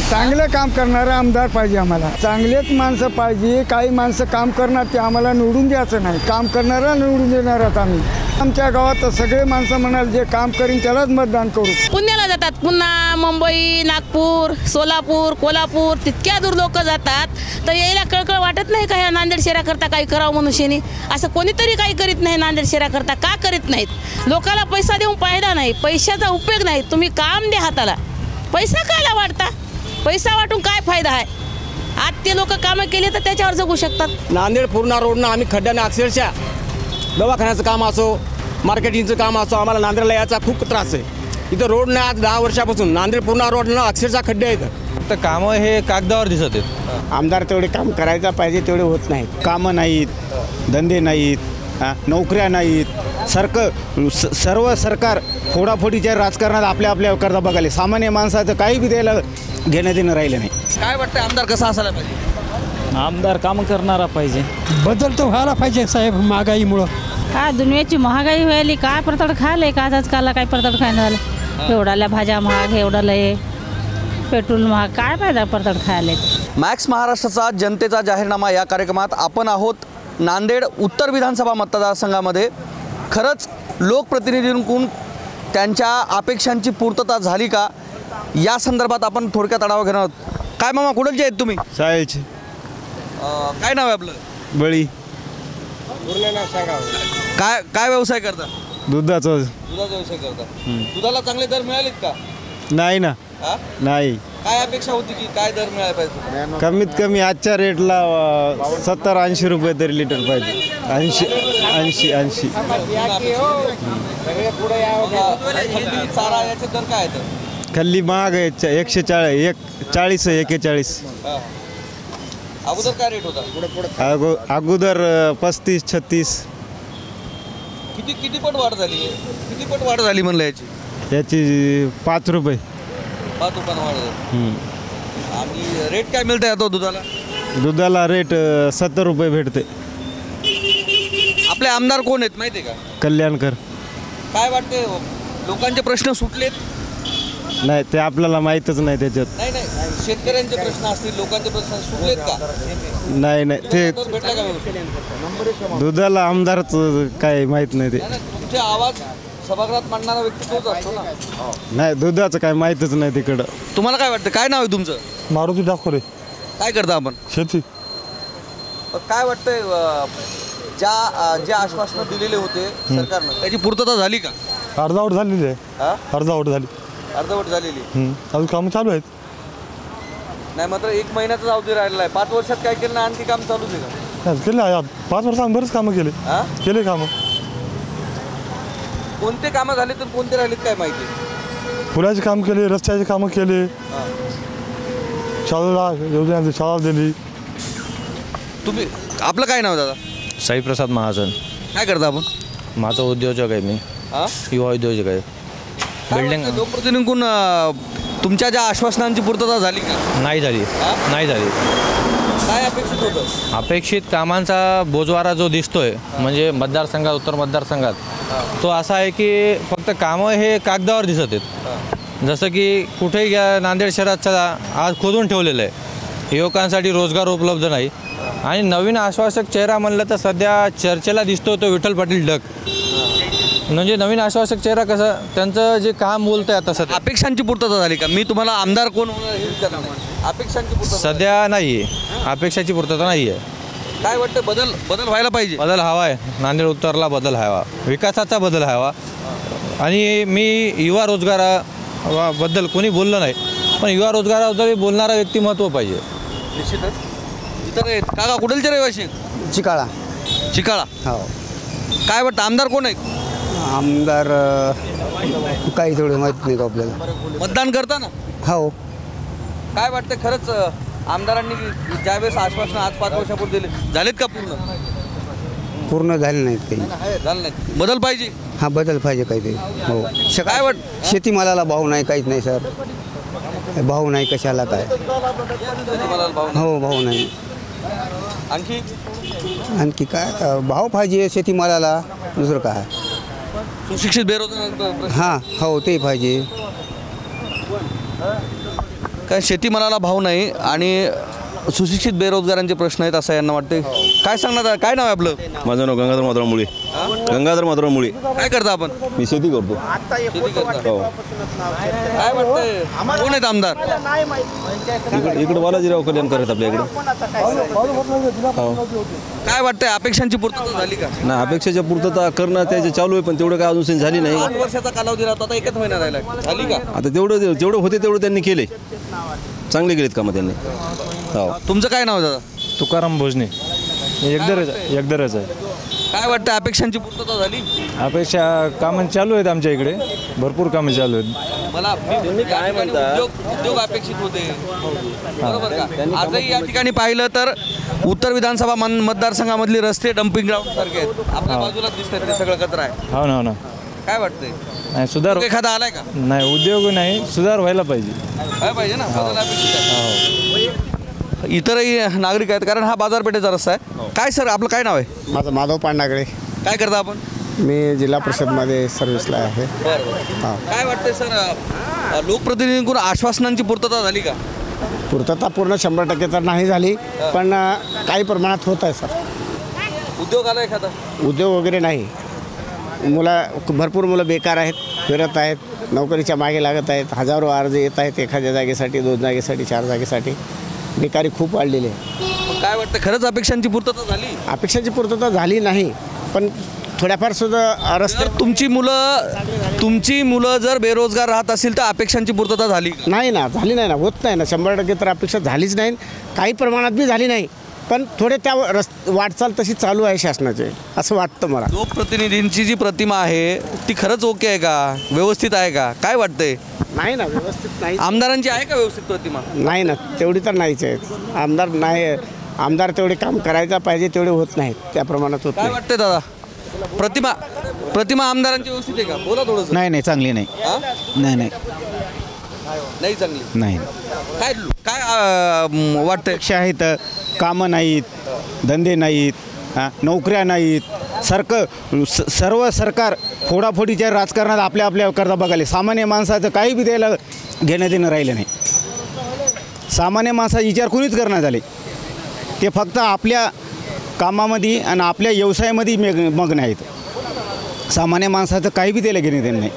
चांगलं काम करणारं आमदार पाहिजे आम्हाला. चांगलेच माणसं पाहिजे काही माणसं काम करणार ते आम्हाला निवडून द्यायचं नाही. काम करणारा निवडून देणार आहोत आम्ही. आमच्या गावात सगळे माणसं म्हणाल जे काम करीन त्यालाच मतदान करू. पुण्याला जातात. पुन्हा मुंबई नागपूर सोलापूर कोल्हापूर तितक्या दूर लोक जातात. तर यायला कळकळ वाटत नाही का ह्या नांदेड शहराकरता काही करावं मनुष्याने असं कोणीतरी काही करीत नाही नांदेड शहराकरता. का करीत नाहीत? लोकाला पैसा देऊन फायदा नाही पैशाचा उपयोग नाही. तुम्ही काम द्या हाताला. पैसा कायला वाढता? पैसा वाटून काय फायदा आहे? आज ते लोक कामं केले तर त्याच्यावर जगू शकतात. नांदेड पूर्णा रोडनं आम्ही खड्ड्याने अक्षरशः दवाखान्याचं काम असो मार्केटिंगचं काम असो आम्हाला नांदेडला यायचा खूप त्रास आहे. इथं रोड नाही आज दहा वर्षापासून. नांदेड पूर्णा रोडनं अक्षरशः खड्डे आहेत. फक्त कामं हे कागदावर दिसत आहेत. आमदार तेवढे काम करायला पाहिजे तेवढे होत नाहीत. कामं नाहीत धंदे नाहीत नोकऱ्या नाहीत. सरक स- सर्व सरकार फोडाफोडीच्या राजकारणात आपल्या आपल्या करता बघायला सामान्य माणसाचं काही बी द्यायला घेणं देणं राहिलं नाही. काय वाटतं आमदार कसा असायला पाहिजे? आमदार काम करणारा पाहिजे. बदल तर व्हायला पाहिजे साहेब महागाईमुळं. काय दुनियाची महागाई व्हायली काय परतड खायला का आजकाल काय परतड खायला झालं? एवढाल्या भाज्या महाग एवढाला हे पेट्रोल महाग काय फायदा परतड खायला? मॅक्स महाराष्ट्राचा जनतेचा जाहीरनामा या कार्यक्रमात आपण आहोत नांदेड उत्तर विधानसभा मतदारसंघामध्ये. खरंच लोकप्रतिनिधींकडून त्यांच्या अपेक्षांची पूर्तता झाली का? या संदर्भात आपण थोडक्यात आढावा घेणार आहोत. काय मामा कुठलचे आहेत तुम्ही? शाळेची अं, काय नाव आहे आपलं? बळी. काय काय व्यवसाय करता? दुधाचं. दुधाचा व्यवसाय करता. दुधाला चांगले दर मिळालेत का? नाही ना. हा? नाही. काय अपेक्षा होती की काय दर मिळाला पाहिजे? कमीत कमी आजच्या रेटला सत्तर ऐंशी रुपये तरी लिटर पाहिजे. ऐंशी ऐंशी ऐंशी. थंडी, चारा याचे दर काय आहेत? खाल्ली महाग आहे एकशे चाळीस एक चाळीस आहे एकेचाळीस. अगोदर काय रेट होता? अगो अगोदर पस्तीस छत्तीस. किती किती पट वाढ झाली? किती पट वाढ झाली म्हणलं याची? याची पाच रुपये. पाच रुपयानं वाढ झाली. आणि रेट काय मिळतंय आता दुधाला? दुधाला रेट सत्तर रुपये भेटते. आपले आमदार कोण आहेत माहिती आहे का? कल्याणकर. काय वाटते लोकांचे प्रश्न सुटलेत. नाही ते आपल्याला माहीतच नाही त्याच्यात. नाही नाही शेतकऱ्यांचे प्रश्न असतील लोकांचे प्रश्न सुटलेत का? नाही नाही ते दर भेटला का व्यवस्थित? दुधाला आमदारच काय माहीत नाही ते. नाही, नाही, तुमचे आवाज सभागृहात मांडणारा व्यक्ती तोच असतो ना? नाही दुधाचं काय माहीतच नाही तिकडं. तुम्हाला काय वाटतं काय नाव आहे तुमचं? मारुती दाखवले काय करता आपण? शेती. काय वाटतंय अं, ज्या अं, जे आश्वासनं दिलेले होते सरकारनं त्याची पूर्तता झाली का? अर्धावट झालेली आहे. हा? अर्धावट झाली. अर्धवट झालेली. हम्म. अजून कामं चालू आहेत? नाही मात्र एक महिन्याचाच अवधी राहिलेला आहे. पाच वर्षात काय केलं ना आणखी काम चालूच आहे का? हा, केले आहे. पाच वर्ष आम्ही बरेच कामं केले. हा? केले कामं. कोणते कामं झाले तर कोणते राहिलेत काय माहिती? पुलाचे काम केले रस्त्याचे कामं केले. हा. शाळेला योजना शाळा दिली. तुम्ही आपलं काय नाव दादा? साईप्रसाद महाजन. काय करता आपण? माझा उद्योजक आहे मी. हा? युवा उद्योजक आहे. बिल्डिंग लोकप्रतिनिधींकडून अं, तुमच्या ज्या आश्वासनांची पूर्तता झाली का? नाही झाली? नाही झाली. काय अपेक्षित होतं? अपेक्षित कामांचा बोजवारा जो दिसतोय म्हणजे मतदारसंघात उत्तर मतदारसंघात तो असा आहे की फक्त कामं हे कागदावर दिसत आहेत. जसं की कुठेही नांदेड शहराचा आज खोदून ठेवलेलं आहे. युवकांसाठी रोजगार उपलब्ध नाही. आणि नवीन आश्वासक चेहरा म्हणलं तर सध्या चर्चेला दिसतो तो विठ्ठल पाटील डक म्हणजे नवीन आश्वासक चेहरा कसं त्यांचं जे काम बोलतंय आता सध्या. अपेक्षांची पूर्तता झाली का? मी तुम्हाला आमदार कोण होणार हे विचारणार नाही. अपेक्षांची पूर्तता सध्या नाही आहे अपेक्षाची पूर्तता नाही आहे काय वाटतं? बदल बदल व्हायला पाहिजे. बदल हवा आहे. नांदेड उत्तरला बदल हवा. विकासाचा बदल हवा. आणि मी युवा रोजगारा बद्दल कोणी बोललं नाही पण युवा रोजगाराबद्दल बोलणारा व्यक्तिमत्व पाहिजे. निश्चितच. इतर आहेत? काका कुठलचे रहिवाशी आहेत? चिकाळा. चिकाळा. हो. काय वाटतं? आमदार कोण आहेत? आमदार काही थोडं माहीत नाही का आपल्याला. मतदान करता ना हो. काय वाटतं खरंच अं, आमदारांनी ज्यावेळेस आश्वासन आज पाच वर्षापूर्वी दिले झालेत का पूर्ण? पूर्ण झाले नाहीत काही. झालं नाही बदल पाहिजे? हा बदल पाहिजे काहीतरी. हो. काय वाट शेतीमालाला भाव नाही काहीच नाही सर. भाव नाही कशाला काय. तुम्हाला भाव नाही. हो भाव नाही. आणखी? आणखी काय अ, भाव पाहिजे शेतीमालाला दुसरं काय? सुशिक्षित बेरोजगार हां हो ते पाहिजे. कारण शेतीमालाला भाव नाही आणि सुशिक्षित बेरोजगारांचे प्रश्न आहेत असं यांना वाटते काय सांगणार? काय नाव आहे आपलं? माझं नाव गंगाधर माधवराव मुळे. गंगाधर माधवराव मुळे. काय करता आपण? मी शेती करतो. शेती करता. हो काय कोण आहेत आमदार? इकडे इकडे बालाजीराव कल्याण करत आपल्या इकडे. काय वाटतंय? अपेक्षांची पूर्तता झाली का? नाही अपेक्षाच्या पूर्तता करणं त्याचे चालू आहे पण तेवढं काय अजून झाली नाही. आठ वर्षाचा कालावधी राहतो आता एकच महिना राहिला. झाली का? आता तेवढं जेवढं होते तेवढं त्यांनी केले. चांगले केलेत कामं त्यांनी. हो. तुमचं काय नाव दादा? तुकाराम भोजने. एकदरच एकदरच आहे. काय वाटतं अपेक्षांची पूर्तता झाली? अपेक्षा कामं चालू आहेत आमच्या इकडे. भरपूर कामं चालू आहेत. मला काय उद्योग उद्योग अपेक्षित होते. बरोबर का? आजही या ठिकाणी पाहिलं तर उत्तर विधानसभा मन मतदारसंघामधली रस्ते डम्पिंग ग्राउंड सारखे आहेत. आपल्या बाजूला दिसतात ते सगळं कचरा आहे. हो ना हो ना. काय वाटतंय? नाही सुधार एखादा आलाय का? नाही उद्योग नाही सुधार व्हायला पाहिजे. काय पाहिजे ना बदल अपेक्षित आहे. इतरही नागरिक आहेत कारण हा बाजारपेठेचा रस्ता आहे. काय सर आपलं काय नाव आहे? माझं माधव पांडागळे. काय करता आपण? मी जिल्हा परिषदमध्ये सर्व्हिसला आहे. हां. काय वाटतंय सर अ, लोकप्रतिनिधींकडून आश्वासनांची पूर्तता झाली का? पूर्तता पूर्ण शंभर टक्के तर नाही झाली पण अ, काही प्रमाणात होत आहे सर. उद्योग आला एखादा? उद्योग वगैरे नाही. मुलं भरपूर मुलं बेकार आहेत फिरत आहेत नोकरीच्या मागे लागत आहेत हजारो अर्ज येत आहेत एखाद्या जागेसाठी दोन जागेसाठी चार जागेसाठी. बेकारी खूप वाढलेली आहे काय वाटतं खरंच अपेक्षांची पूर्तता झाली? अपेक्षाची पूर्तता झाली नाही पण थोड्याफार सुद्धा रस्ते तुमची मुलं तुमची मुलं जर बेरोजगार राहत असतील तर अपेक्षांची पूर्तता झाली? नाही ना झाली नाही ना होत नाही ना. शंभर टक्के तर अपेक्षा झालीच नाही. काही प्रमाणात बी झाली नाही. पण थोडे त्या रस वाटचाल तशी चालू आहे शासनाची असं वाटतं मला. लोकप्रतिनिधींची जी प्रतिमा आहे ती खरंच ओके आहे का? व्यवस्थित आहे का? काय वाटतंय? नाही ना व्यवस्थित नाही. आमदारांची आहे का व्यवस्थित प्रतिमा? नाही ना तेवढी तर नाहीच आहेत आमदार नाही आमदार तेवढे काम करायला पाहिजे तेवढे होत नाहीत. त्या प्रमाणात होत काय नाही. वाटतंय दादा? प्रतिमा प्रतिमा आमदारांची व्यवस्थित आहे का? बोला थोडंसं. नाही नाही चांगली नाही? नाही नाही. नाही चांगली नाही. काय काय अं, वाटतंय? आहेत कामं नाहीत धंदे नाहीत हां नोकऱ्या नाहीत. सरक स सर्व सरकार फोडाफोडीच्या राजकारणात आपल्या आपल्या करता बघाले. सामान्य माणसाचं काही बी द्यायला घेणं देणं राहिलं नाही. सामान्य माणसाचा विचार कोणीच करण्यात आले ते फक्त आपल्या कामामध्ये आणि आपल्या व्यवसायामध्ये मेग मग्न आहेत. सामान्य माणसाचं काही बी त्याला घेणं देणं नाही.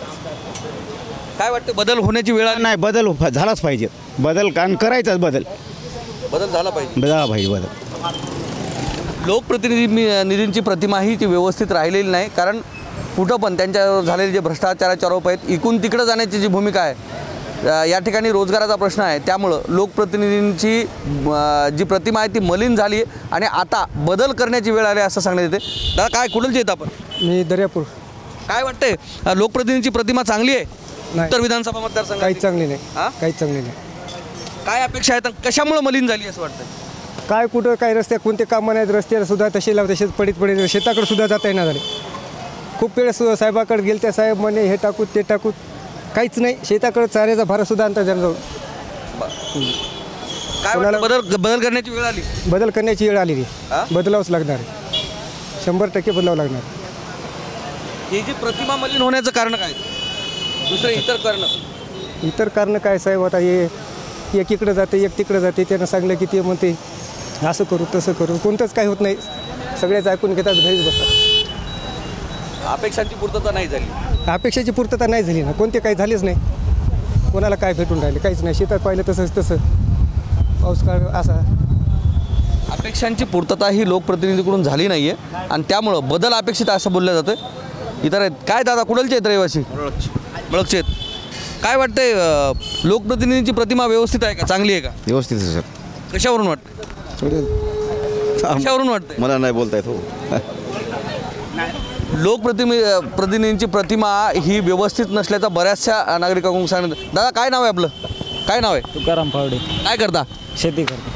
काय वाटतं बदल होण्याची वेळ आली? नाही बदल हो- झालाच पाहिजे. बदल कारण करायचाच बदल. बदल झाला पाहिजे. झाला पाहिजे बदल. लोकप्रतिनिधी मी- निधींची प्रतिमा ही ती व्यवस्थित राहिलेली नाही कारण कुठं पण त्यांच्यावर झालेले जे भ्रष्टाचाराचे आरोप आहेत इकून तिकडं जाण्याची जी भूमिका आहे अ, या ठिकाणी रोजगाराचा प्रश्न आहे. त्यामुळं लोकप्रतिनिधींची अ, जी प्रतिमा आहे ती मलिन झाली आहे आणि आता बदल करण्याची वेळ आली आहे असं सांगण्यात येते. दादा काय कुठलचे आहेत आपण? मी दर्यापूर. काय वाटतंय? अ, लोकप्रतिनिधींची प्रतिमा चांगली आहे? नाही. उत्तर विधानसभा मतदारसंघ काहीच चांगली नाही. हा? काहीच चांगली नाही. काय अपेक्षा आहेत आणि कशामुळे मलिन झाली असं वाटतं काय कुठं काय रस्ते कोणते कामं नाहीत रस्त्याला सुद्धा तसे लाव तसेच पडीत पडीत शेताकडे सुद्धा जाता येणार झाले. खूप वेळेस सु- साहेबाकडे गेले त्या साहेब म्हणे हे टाकूत ते टाकूत. काहीच नाही. शेताकडे चाऱ्याचा भारा सुद्धा आणता जवळ काय वाटतं? बदल बदल करण्याची वेळ आली? बदल करण्याची वेळ आलेली. हा? बदलावंच लागणार शंभर टक्के बदलावं लागणार ही जी प्रतिमा मलिन होण्याचं कारण काय? दुसरे इतर कारण. इतर कारण काय साहेब आता हे एक इकडं जाते एक तिकडं जाते त्यानं सांगलं की ते म्हणते असं करू तसं करू. कोणतंच काय होत नाही. सगळेच ऐकून घेतात घरीच बसतात. अपेक्षांची पूर्तता नाही झाली. अपेक्षेची पूर्तता नाही झाली ना. कोणते काही झालेच नाही. कोणाला काय भेटून राहिले? काहीच नाही. शेतात पाहिलं तसंच तसं. पाऊस काळ असा. अपेक्षांची पूर्तता ही लोकप्रतिनिधीकडून झाली नाही आहे आणि त्यामुळं बदल अपेक्षित असं बोललं जातं इतर आहेत. काय दादा कुठलचे आहेत रहिवासी? आहेत काय वाटतंय अं, लोकप्रतिनिधींची प्रतिमा व्यवस्थित आहे का? चांगली आहे का? व्यवस्थित आहे सर. कशावरून वाटतं कशावरून वाटतंय? मला नाही बोलता येत हो लोकप्रतिनि प्रतिनिधींची प्रतिमा ही व्यवस्थित नसल्याचा बऱ्याचशा नागरिकांकडून सांगण्यात दादा काय नाव आहे आपलं? काय नाव आहे? तुकाराम फावडे. काय करता? शेती करतो.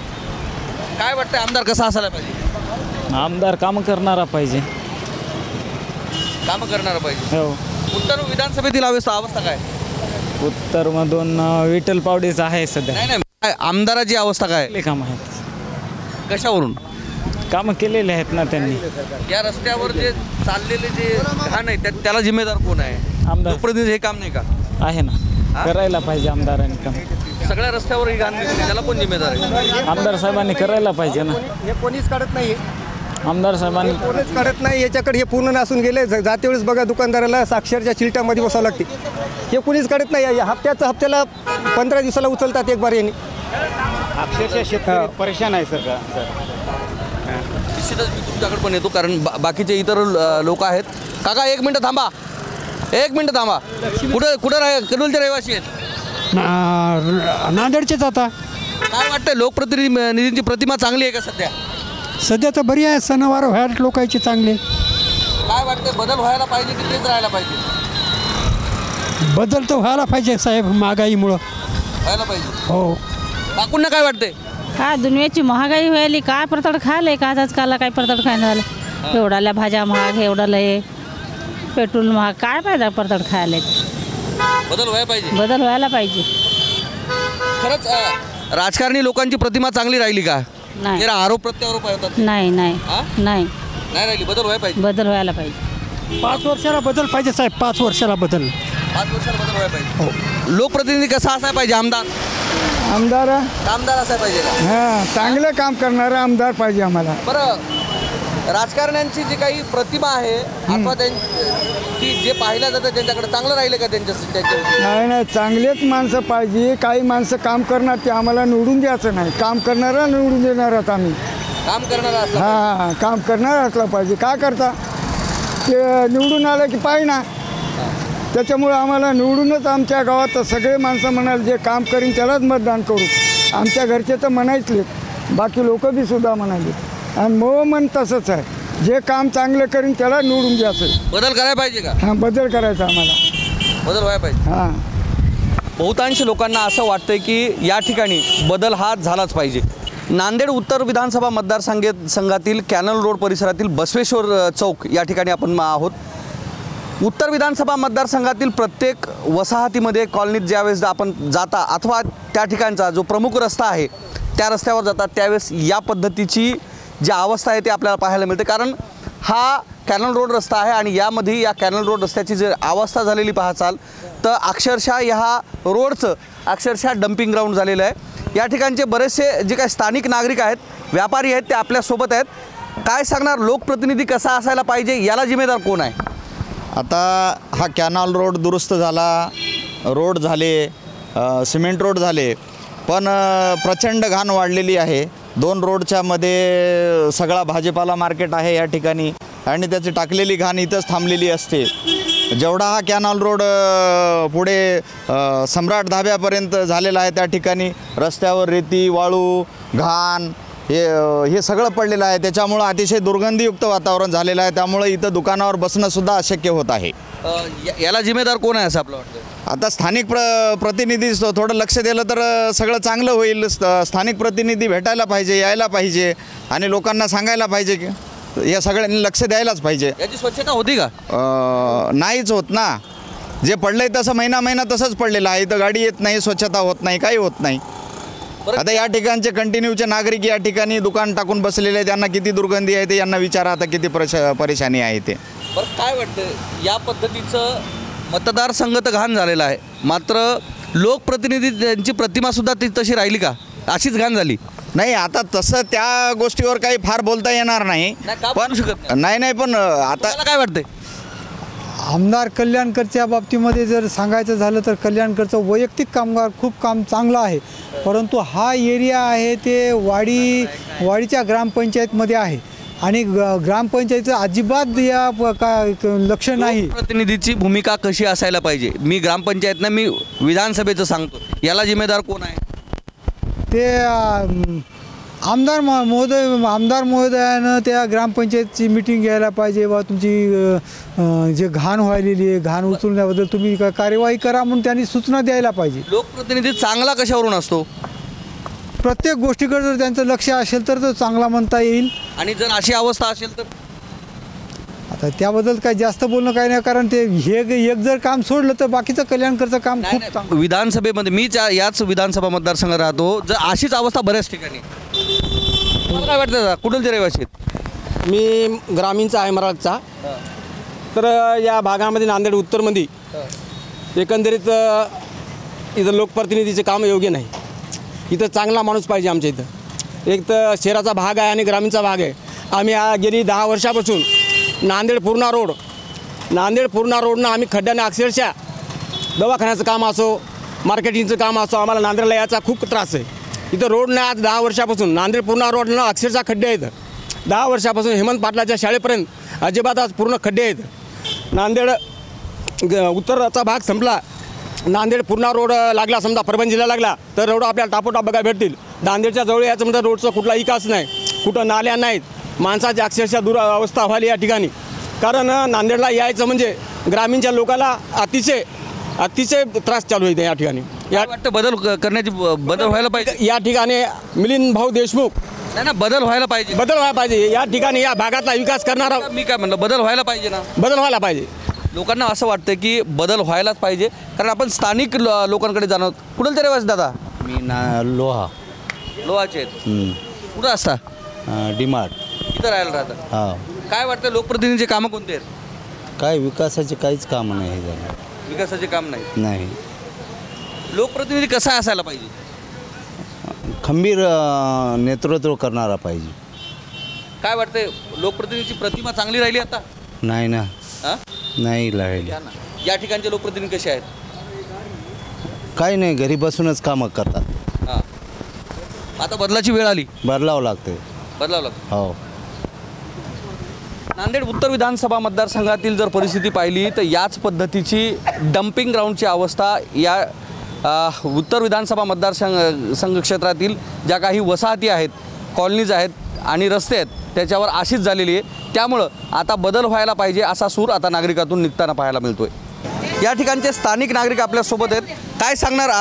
काय वाटतंय आमदार कसा असायला पाहिजे? आमदार कामं करणारा पाहिजे. कामं करणारा पाहिजे. हो. उत्तर विधानसभेतील अवस्था अवस्था काय? उत्तरमधून अं, विठ्ठल पावडेचं आहे सध्या. नाही नाही काय आमदाराची अवस्था काय? केले कामं आहेत. कशावरून? कामं केलेले आहेत ना त्यांनी. या रस्त्यावर जे चाललेले जे घाण आहे त्या- त्याला जिम्मेदार कोण आहे? आमदार. लोकप्रतिनिधी हे काम नाही का? आहे ना. करायला पाहिजे आमदारांनी काम. सगळ्या रस्त्यावर ही घाण दिसते त्याला कोण जिम्मेदार आहे. आमदार साहेबांनी करायला पाहिजे ना. हे कोणीच काढत नाही आमदार साहेबांनी कोणीच काढत नाही याच्याकडे हे पूर्ण नासून गेले. जाते वेळेस बघा दुकानदाराला साक्षरच्या चिलटामध्ये बसावं लागते. हे कोणीच काढत नाही. या हप्त्याचं हप्त्याला पंधरा दिवसाला उचलतात एक बार यांनी. अक्षरशः शेतकरी परेशान आहे सर. निश्चितच मी तुमच्याकडे पण येतो कारण बा- बाकीचे इतर लोक आहेत. काका एक मिनटं थांबा. एक मिनटं थांबा. कुठं कुठं राह कडूलचे रहिवासी आहेत? नांदेडचेच आता. काय वाटतंय लोकप्रतिनिधी निधींची प्रतिमा चांगली आहे का सध्या? सध्या तर बरी आहे सणवार व्हायला लोकांचे चांगले. काय वाटतंय बदल व्हायला पाहिजे की तेच राहायला पाहिजे? बदल तर व्हायला पाहिजे साहेब महागाईमुळं. व्हायला पाहिजे. हो. काकूंना काय वाटतंय? काय दुनियाची महागाई व्हायली काय परतड खायले का आजकाल काय परतड खायला झालं? एवढाल्या भाज्या महाग एवढाला हे पेट्रोल महाग काय पाहिजे परतड खायला? बदल व्हायला पाहिजे. बदल व्हायला पाहिजे. खरंच अं, राजकारणी लोकांची प्रतिमा चांगली राहिली का? नाही. जरा आरोप प्रत्यारोप होतात नाही नाही. हा? नाही. नाही राहिली बदल व्हायला पाहिजे. बदल व्हायला पाहिजे. पाच वर्षाला बदल पाहिजे साहेब पाच वर्षाला बदल. पाच वर्षाला बदल व्हायला पाहिजे. लोकप्रतिनिधी कसा असायला पाहिजे आमदार? आमदार? आमदार असायला पाहिजे का? हां चांगलं काम करणारा आमदार पाहिजे आम्हाला. बरं राजकारण्यांची जी काही प्रतिमा आहे अथवा त्यांची जे पाहिलं जातं त्यांच्याकडे चांगलं राहिलं का त्यांच्या त्यांच्या नाही नाही चांगलेच माणसं पाहिजे. काही माणसं काम करणार ते आम्हाला निवडून द्यायचं नाही. काम करणारा निवडून देणार आहोत आम्ही. काम करणारा असला हां हां काम करणार असलं पाहिजे. काय करता? ते निवडून आलं की पाहिजे ना. त्याच्यामुळे आम्हाला निवडूनच आमच्या गावात सगळे माणसं म्हणाल जे काम करीन त्यालाच मतदान करू. आमच्या घरचे तर म्हणायचले बाकी लोक बी सुद्धा म्हणाले आणि मग मन तसंच आहे. जे काम चांगलं करीन त्याला निवडून द्यायचं. बदल करायला पाहिजे का? हां बदल करायचा आम्हाला. बदल व्हायला पाहिजे. हां. बहुतांश लोकांना असं वाटतं की या ठिकाणी बदल हा झालाच पाहिजे. नांदेड उत्तर विधानसभा मतदारसंघ संघातील कॅनल रोड परिसरातील बसवेश्वर अ, चौक या ठिकाणी आपण आहोत. उत्तर विधानसभा मतदारसंघातील प्रत्येक वसाहतीमध्ये कॉलनीत ज्यावेळेस आपण जाता अथवा त्या ठिकाणचा जो प्रमुख रस्ता आहे त्या रस्त्यावर जातात त्यावेळेस या पद्धतीची जी अवस्था आहे ती आपल्याला पाहायला मिळते. कारण हा कॅनल रोड रस्ता आहे आणि यामध्ये या कॅनल रोड रस्त्याची जर अवस्था झालेली पाहचाल तर अक्षरशः ह्या रोडचं अक्षरशः डम्पिंग ग्राउंड झालेलं आहे. या ठिकाणचे बरेचसे जे काही स्थानिक नागरिक आहेत व्यापारी आहेत ते आपल्यासोबत आहेत. काय सांगणार लोकप्रतिनिधी कसा असायला पाहिजे याला जिम्मेदार कोण आहे? आता हा कॅनल रोड दुरुस्त झाला रोड झाले सिमेंट रोड झाले पण प्रचंड घाण वाढलेली आहे. दोन रोडच्या मध्ये सगळा भाजीपाला मार्केट आहे या ठिकाणी. आणि त्याची टाकलेली घाण इथंच थांबलेली असते. जेवढा हा कॅनॉल रोड पुढे सम्राट धाब्यापर्यंत झालेला आहे त्या ठिकाणी. रस्त्यावर रेती वाळू घाण हे हे सगळं पडलेलं आहे. त्याच्यामुळं अतिशय दुर्गंधीयुक्त वातावरण झालेलं आहे. त्यामुळं इथं दुकानावर बसणंसुद्धा अशक्य होत आहे. याला जिम्मेदार कोण आहे असं आपलं वाटतं? आता स्थानिक प्र प्रतिनिधी थोडं लक्ष दिलं तर सगळं चांगलं होईल. स्थानिक प्रतिनिधी भेटायला पाहिजे यायला पाहिजे आणि लोकांना सांगायला पाहिजे की या सगळ्यांनी लक्ष द्यायलाच पाहिजे. याची स्वच्छता होती का? अ, नाहीच होत ना. जे पडलंय तसं महिना महिना तसंच पडलेलं आहे. इथं गाडी येत नाही स्वच्छता होत नाही काही होत नाही. बरं. आता या ठिकाणचे कंटिन्यूचे नागरिक या ठिकाणी दुकान टाकून बसलेले आहेत. त्यांना किती दुर्गंधी आहे ते यांना विचारा आता किती परेश परेशानी आहे ते. बरं काय वाटतं? या पद्धतीचं मतदारसंघ तर घाण झालेला आहे. मात्र लोकप्रतिनिधी त्यांची प्रतिमासुद्धा ती तशी राहिली का? अशीच घाण झाली. नाही आता तसं त्या गोष्टीवर काही फार बोलता येणार नाही. पण शकत नाही? नाही पण आता काय वाटतंय? आमदार कल्याणकरच्या बाबतीमध्ये जर सांगायचं झालं तर कल्याणकरचं वैयक्तिक कामगार खूप काम चांगलं आहे. परंतु हा एरिया आहे ते वाडी वाडीच्या ग्रामपंचायतमध्ये आहे. आणि ग्रामपंचायतीचं अजिबात या का लक्ष नाही. प्रतिनिधीची भूमिका कशी असायला पाहिजे? मी ग्रामपंचायतनं मी विधानसभेचं सांगतो. याला जिम्मेदार कोण आहे? ते आमदार महोदय आमदार महोदयानं त्या ग्रामपंचायतची मिटिंग घ्यायला पाहिजे बा तुमची जे घाण व्हायलेली आहे घाण उचलण्याबद्दल तुम्ही कार्यवाही करा म्हणून त्यांनी सूचना द्यायला पाहिजे. लोकप्रतिनिधी चांगला कशावरून असतो? प्रत्येक गोष्टीकडे जर त्यांचं लक्ष असेल तर तो चांगला म्हणता येईल. आणि जर अशी अवस्था असेल तर? आता त्याबद्दल काही जास्त बोलणं काही नाही कारण ते हे एक जर काम सोडलं तर बाकीचं कल्याणकरचं काम खूप चांगलं. विधानसभेमध्ये मी त्या याच विधानसभा मतदारसंघात राहतो जर अशीच अवस्था बऱ्याच ठिकाणी. तुम्हाला काय वाटतं दादा? कुठलचे रहिवासी आहेत? मी ग्रामीणचा आहे मराठचा. तर या भागामध्ये नांदेड उत्तरमध्ये एकंदरीत इथं लोकप्रतिनिधीचे काम योग्य नाही. इथं चांगला माणूस पाहिजे आमच्या इथं. एक तर शहराचा भाग आहे आणि ग्रामीणचा भाग आहे. आम्ही गेली दहा वर्षापासून नांदेड पूर्णा रोड नांदेड पूर्णा रोडनं आम्ही खड्ड्याने अक्षरशः दवाखान्याचं काम असो मार्केटिंगचं काम असो आम्हाला नांदेडला यायचा खूप त्रास आहे. इथं रोड नाही आज दहा वर्षापासून नांदेड पूर्णा रोडनं अक्षरशः खड्डे आहेत. दहा वर्षापासून हेमंत पाटलाच्या शाळेपर्यंत अजिबात आज पूर्ण खड्डे आहेत. नांदेड ग- भाग संपला. नांदेड पूर्णा रोड लागला समजा परभणी जिल्हा लागला तर रोड आपल्याला टापोटाप बघायला भेटतील. नांदेडच्या जवळ याचं म्हणजे रोडचा कुठला विकास नाही कुठं नाल्या नाहीत माणसाची अक्षरशः दूर अवस्था व्हायली या ठिकाणी. कारण नांदेडला यायचं म्हणजे ग्रामीणच्या लोकाला अतिशय अतिशय त्रास चालू आहे या ठिकाणी. या वाटतं बदल करण्याची बदल व्हायला पाहिजे? या ठिकाणी मिलिंद भाऊ देशमुख. नाही ना बदल व्हायला पाहिजे. बदल व्हायला पाहिजे. या ठिकाणी या भागातला विकास करणारा मी काय म्हणलं बदल व्हायला पाहिजे ना? बदल व्हायला पाहिजे. लोकांना असं वाटतं की बदल व्हायलाच पाहिजे. कारण आपण स्थानिक लो- लोकांकडे जाणं कुठं तरी वाज दादा? मी ना लोहा. लोहाचे आहेत. कुठं असता? डिमार्ट. इथं राहायला राहता. हा काय वाटतं लोकप्रतिनिधीचे कामं कोणते आहेत? काय विकासाचे काहीच कामं नाही झालं. विकासाचे काम नाही. नाही. लोकप्रतिनिधी कसा असायला पाहिजे? खंबीर अं, नेतृत्व करणारा पाहिजे. काय वाटतंय लोकप्रतिनिधीची प्रतिमा चांगली राहिली आता? नाही ना? नाही राहिले. या ठिकाणचे लोकप्रतिनिधी कसे आहेत? काही नाही घरी बसूनच कामं करतात. हा. आता बदलाची वेळ आली. बदलावं लागते. बदलावं लागतं. हो. नांदेड उत्तर विधानसभा मतदारसंघातील जर परिस्थिती पाहिली तर याच पद्धतीची डम्पिंग ग्राउंडची अवस्था या अ, उत्तर विधानसभा मतदारसंघ संघ क्षेत्रातील ज्या काही वसाहती आहेत कॉलनीज आहेत आणि रस्ते आहेत त्याच्यावर आशिष झालेली आहे. त्यामुळं आता बदल व्हायला पाहिजे असा सूर आता नागरिकातून निघताना पाहायला मिळतोय. या ठिकाणचे स्थानिक नागरिक आपल्यासोबत आहेत. काय सांगणार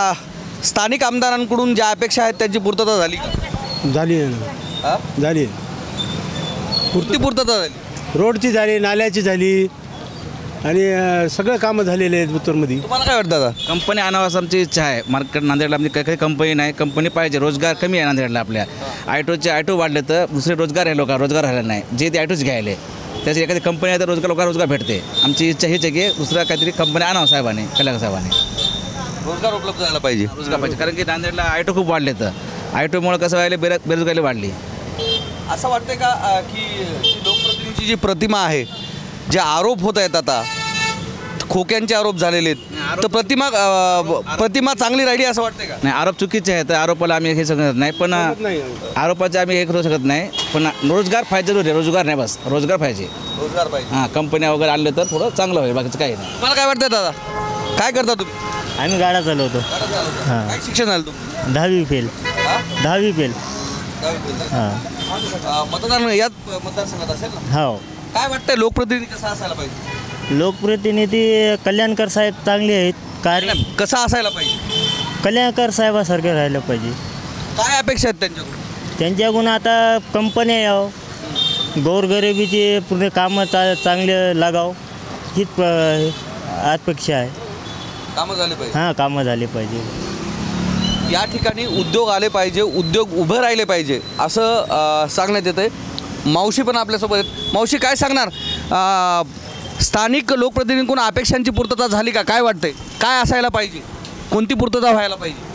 स्थानिक आमदारांकडून ज्या अपेक्षा आहेत त्यांची पूर्तता झाली का? झाली? झाली किती पूर्तता झाली. रोडची झाली नाल्याची झाली आणि सगळं कामं झालेले आहेत उत्तरमध्ये तुम्हाला काय वाटतं दादा? कंपनी आणावं असं आमची इच्छा आहे. मार्केट नांदेडला म्हणजे काही काही कंपनी नाही. कंपनी पाहिजे. रोजगार कमी आहे नांदेडला आपल्या. ॲटोचे ॲटो वाढले तर दुसरे रोजगार आहे लोक रोजगार राहिला नाही. जे ते ॲटोच घ्यायले. त्याची एखादी कंपनी आहे तर रोजगार लोकांना रोजगार भेटते. आमची इच्छा हीच आहे की दुसरा काहीतरी कंपनी आणावं साहेबांनी कल्याण साहेबांनी. रोजगार उपलब्ध झाला पाहिजे. रोजगार पाहिजे. कारण की नांदेडला ॲटो खूप वाढले तर. ॲटोमुळे कसं व्हायला बेरो बेरोजगारी वाढली. असं वाटतंय का अ, की जी लोकप्रतिनिधीची जी प्रतिमा आहे जे आरोप होत आहेत आता खोक्यांचे आरोप झालेले आहेत. तर प्रतिमा अ, प्रतिमा चांगली राहिली असं वाटतंय का? नाही आरोप चुकीचे आहेत. तर आरोपाला आम्ही हे सांगत नाही पण आरोपाचे आम्ही हे करू शकत नाही. पण रोजगार पाहिजे जरूर आहे रोजगार नाही बस रोजगार पाहिजे. रोजगार पाहिजे. हां कंपन्या वगैरे आणले तर थोडं चांगलं होईल बाकीचं काही नाही. तुम्हाला काय वाटतंय दादा? काय करता तुम्ही? आम्ही गाड्या चालवतो. काय शिक्षण झालं तुम्ही दहावी फेल. दहावी फेल. हां. मतदान यात मतदारसंघात असेल ना? हो. काय वाटतंय लोकप्रतिनिधी कसा असायला पाहिजे? लोकप्रतिनिधी कल्याणकर साहेब चांगले आहेत. कार्य कसा असायला पाहिजे? कल्याणकर साहेबासारखे राहिलं पाहिजे. काय अपेक्षा आहेत त्यांच्याकडून? त्यांच्याकडून आता कंपन्या यावं गोरगरिबीचे पूर्ण कामं चा चांगले लागाव. हीच प- अपेक्षा आहे. कामं झाली पाहिजे. हां कामं झाली पाहिजे. या ठिकाणी उद्योग आले पाहिजे उद्योग उभं राहिले पाहिजे असं अ, सांगण्यात येतं आहे मावशी पण आपल्यासोबत आहेत. मावशी काय सांगणार? स्थानिक लोकप्रतिनिधींकडून अपेक्षांची पूर्तता झाली का? काय वाटतंय? काय असायला पाहिजे? कोणती पूर्तता व्हायला पाहिजे?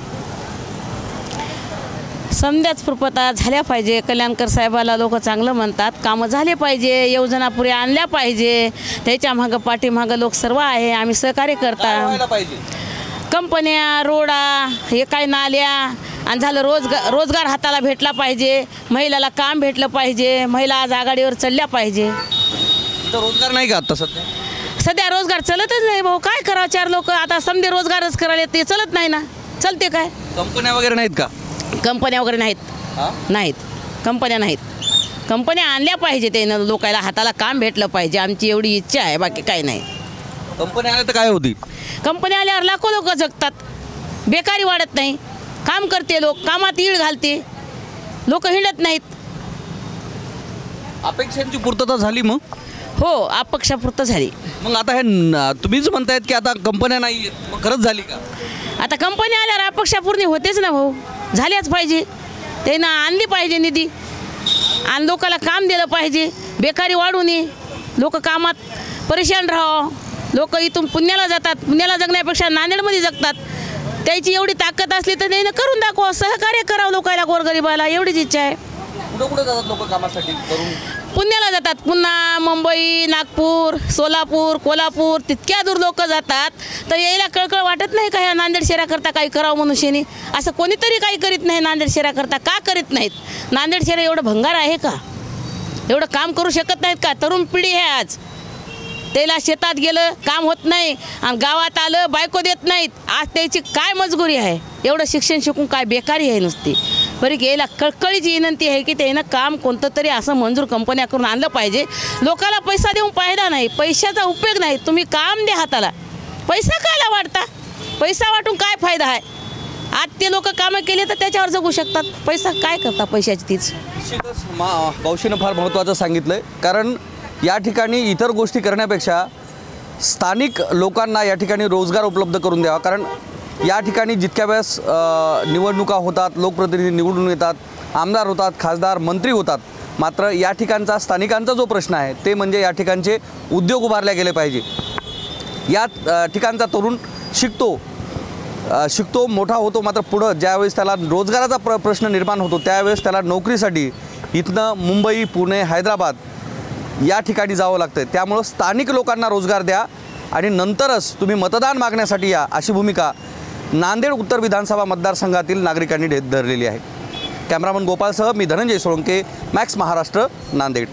समध्याच पूर्तता झाल्या पाहिजे. कल्याणकर साहेबाला लोक चांगलं म्हणतात. कामं झाले पाहिजे. योजना पुढे आणल्या पाहिजे. त्याच्या मागं पाठीमागं लोक सर्व आहे. आम्ही सहकार्य करता. कंपन्या रोडा हे काय नाल्या आणि झालं रोजगार रोजगार हाताला भेटला पाहिजे महिलाला काम भेटलं पाहिजे महिला आज आघाडीवर चढल्या पाहिजे. रोजगार नाही का आता सध्या? सध्या रोजगार चलतच नाही भाऊ. काय करावं? चार लोक आता समजे रोजगारच करायला ते चलत नाही ना. चलते काय? कंपन्या वगैरे नाहीत का? कंपन्या वगैरे नाहीत. नाहीत. कंपन्या नाहीत. कंपन्या आणल्या पाहिजे त्यानं लोकांना हाताला काम भेटलं पाहिजे. आमची एवढी इच्छा आहे. बाकी काही नाही. कंपन्या आल्या तर काय होती कंपन्या आल्यावर लाखो लोक जगतात. बेकारी वाढत नाही. काम करते लोक कामात ईड घालते. लोक हिंडत नाहीत. अपेक्षांची पूर्तता झाली मग? हो अपेक्षापूर्त झाली. मग आता हे न- तुम्हीच म्हणतायत की आता कंपन्या नाही आहेत मग खरंच झाली का? आता कंपन्या आल्यावर अपेक्षा पूर्ण होतेच ना भाऊ. झाल्याच पाहिजे. त्यानं आणली पाहिजे निधी. आणि लोकाला काम दिलं पाहिजे. बेकारी वाढू नये. लोक कामात परेशान राहावं. लोक इथून पुण्याला जातात. पुण्याला जगण्यापेक्षा नांदेडमध्ये जगतात. त्याची एवढी ताकद असली तर त्यानं करून दाखवा सहकार्य करावं लोकांना गोरगरिबाला. एवढीच इच्छा आहे. कुठं कुठं जातात लोक कामासाठी करून? पुण्याला जातात. पुन्हा मुंबई नागपूर सोलापूर कोल्हापूर तितक्या दूर लोक जातात. तर यायला कळकळ वाटत नाही का ह्या नांदेड शहराकरता काही करावं मनुष्याने असं कोणीतरी काही करीत नाही नांदेड शहराकरता. का करीत नाहीत? नांदेड शहर एवढं भंगार आहे का? एवढं काम करू शकत नाहीत का? तरुण पिढी आहे आज. त्याला शेतात गेलं काम होत नाही आणि गावात आलं बायको देत नाहीत. आज त्याची काय मजबुरी आहे? एवढं शिक्षण शिकून काय बेकारी आहे नुसती? बरी यायला कळकळीची विनंती आहे की त्यानं काम कोणतं तरी असं मंजूर कंपन्या करून आणलं पाहिजे. लोकाला पैसा देऊन फायदा नाही पैशाचा उपयोग नाही. तुम्ही काम द्या हाताला. पैसा कायला वाढता? पैसा वाटून काय फायदा आहे? आज ते लोक कामं केले तर त्याच्यावर जगू शकतात. पैसा काय करता पैशाची तीच? निश्चितच मा भाऊशीनं फार महत्त्वाचं सांगितलं आहे कारण या ठिकाणी इतर गोष्टी करण्यापेक्षा स्थानिक लोकांना या ठिकाणी रोजगार उपलब्ध करून द्यावा. कारण या ठिकाणी जितक्या वेळेस निवडणुका होतात लोकप्रतिनिधी निवडून येतात आमदार होतात खासदार मंत्री होतात मात्र या ठिकाणचा स्थानिकांचा जो प्रश्न आहे ते म्हणजे या ठिकाणचे उद्योग उभारले गेले पाहिजे. या ठिकाणचा तरुण शिकतो शिकतो मोठा होतो मात्र पुढं ज्यावेळेस त्याला रोजगाराचा प्र प्रश्न निर्माण होतो त्यावेळेस त्याला नोकरीसाठी इथनं मुंबई पुणे हैदराबाद या ठिकाणी जावं लागतं त्यामुळं स्थानिक लोकांना रोजगार द्या आणि नंतरच तुम्ही मतदान मागण्यासाठी या अशी भूमिका नांदेड उत्तर विधानसभा मतदारसंघातील नागरिकांनी धरलेली आहे. कॅमेरामन गोपाळसह मी धनंजय सोळंके मॅक्स महाराष्ट्र नांदेड.